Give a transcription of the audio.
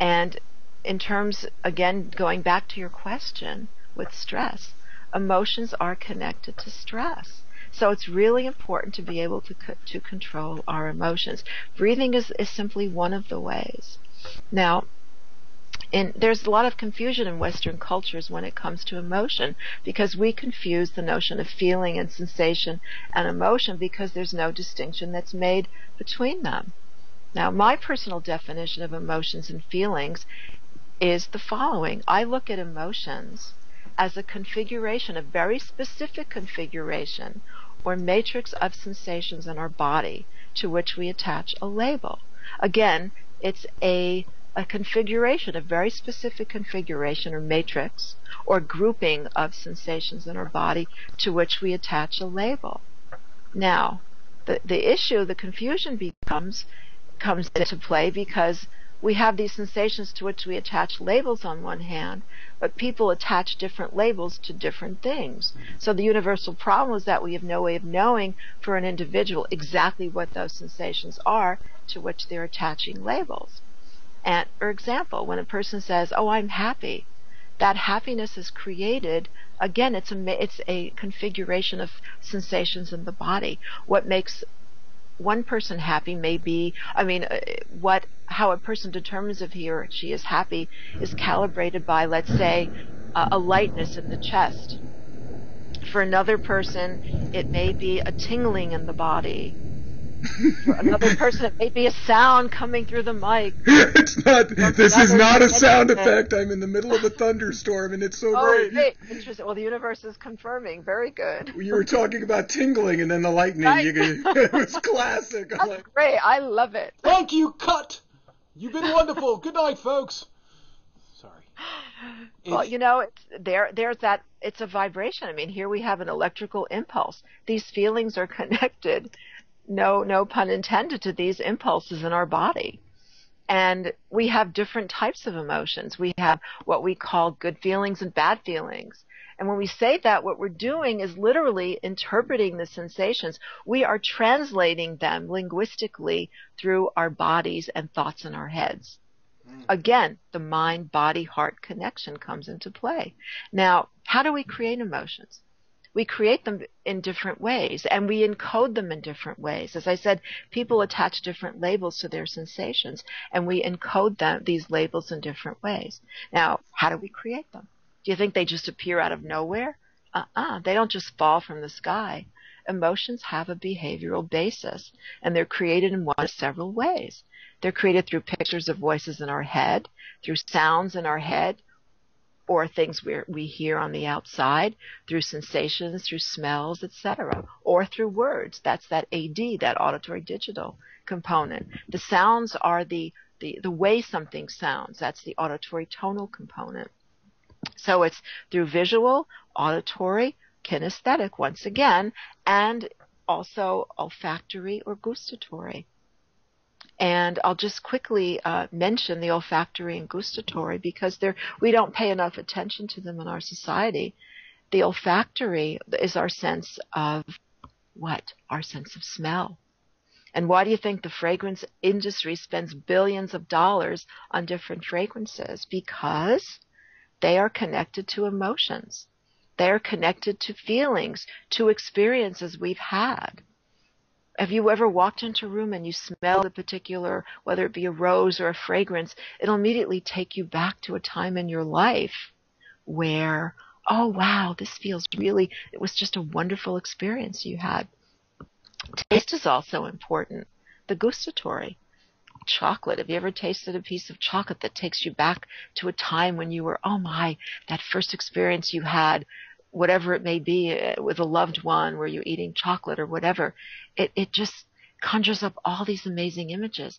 And in terms, again, going back to your question with stress, emotions are connected to stress. So it's really important to be able to, to control our emotions. Breathing is, is simply one of the ways. Now, and there's a lot of confusion in Western cultures when it comes to emotion because we confuse the notion of feeling and sensation and emotion because there's no distinction that's made between them. Now, my personal definition of emotions and feelings is the following. I look at emotions as a configuration, a very specific configuration or matrix of sensations in our body to which we attach a label. Again, it's a, a configuration, a very specific configuration or matrix or grouping of sensations in our body to which we attach a label. Now, the, the issue, the confusion becomes comes into play because we have these sensations to which we attach labels on one hand, but people attach different labels to different things. Mm-hmm. So the universal problem is that we have no way of knowing for an individual exactly what those sensations are to which they're attaching labels. And for example, when a person says, "Oh, I'm happy," that happiness is created again it's a it's a configuration of sensations in the body what makes one person happy may be, I mean, uh, what, how a person determines if he or she is happy is calibrated by, let's say, a lightness in the chest. For another person, it may be a tingling in the body. For another person, it may be a sound coming through the mic. it's not. This is not a sound effect. I'm in the middle of a thunderstorm, and it's so oh, great. great. Interesting. Well, the universe is confirming. Very good. You were talking about tingling, and then the lightning. Right. You, it was classic. That's like, great. I love it. Thank you, cut. You've been wonderful. Good night, folks. Sorry. Well, It's- you know, it's, there, there's that. It's a vibration. I mean, here we have an electrical impulse. These feelings are connected. No, no pun intended to these impulses in our body. And we have different types of emotions. We have what we call good feelings and bad feelings. And when we say that, what we're doing is literally interpreting the sensations. We are translating them linguistically through our bodies and thoughts in our heads. Hmm. Again, the mind body heart connection comes into play. Now, how do we create emotions? We create them in different ways and we encode them in different ways. As I said, people attach different labels to their sensations and we encode them, these labels in different ways. Now, how do we create them? Do you think they just appear out of nowhere? Uh-uh. They don't just fall from the sky. Emotions have a behavioral basis and they're created in one of several ways. They're created through pictures of voices in our head, through sounds in our head, or things we we hear on the outside, through sensations, through smells, etc., or through words. That's that AD, that auditory digital component. The sounds are the, the, the way something sounds. That's the auditory tonal component. So it's through visual, auditory, kinesthetic once again, and also olfactory or gustatory. And I'll just quickly uh, mention the olfactory and gustatory because we don't pay enough attention to them in our society. The olfactory is our sense of what? Our sense of smell. And why do you think the fragrance industry spends billions of dollars on different fragrances? Because they are connected to emotions. They are connected to feelings, to experiences we've had. Have you ever walked into a room and you smell a particular, whether it be a rose or a fragrance, it'll immediately take you back to a time in your life where, oh wow, this feels really, it was just a wonderful experience you had. Taste is also important. The gustatory. Chocolate. Have you ever tasted a piece of chocolate that takes you back to a time when you were, oh my, that first experience you had whatever it may be uh, with a loved one where you're eating chocolate or whatever, it, it just conjures up all these amazing images.